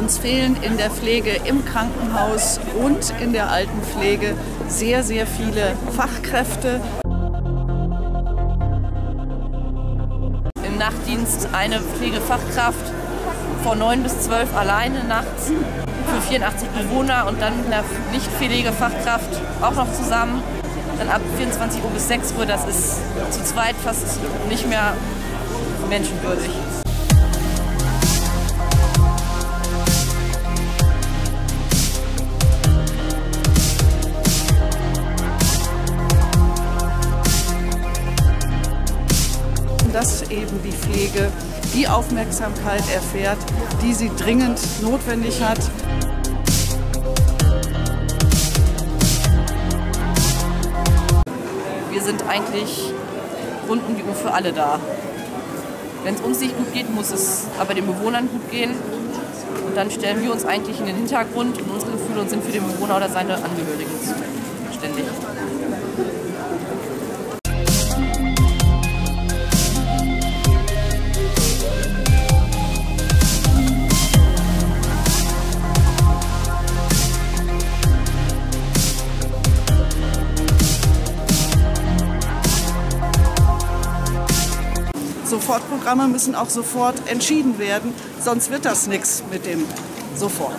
Uns fehlen in der Pflege im Krankenhaus und in der Altenpflege sehr, sehr viele Fachkräfte. Im Nachtdienst eine Pflegefachkraft von 9 bis 12 alleine nachts für 84 Bewohner und dann eine Nichtpflegefachkraft auch noch zusammen. Dann ab 24 Uhr bis 6 Uhr, das ist zu zweit fast nicht mehr menschenwürdig. Dass eben die Pflege die Aufmerksamkeit erfährt, die sie dringend notwendig hat. Wir sind eigentlich rund um die Uhr für alle da. Wenn es uns nicht gut geht, muss es aber den Bewohnern gut gehen. Und dann stellen wir uns eigentlich in den Hintergrund und unsere Gefühle und sind für den Bewohner oder seine Angehörigen zuständig. Sofortprogramme müssen auch sofort entschieden werden, sonst wird das nichts mit dem Sofort.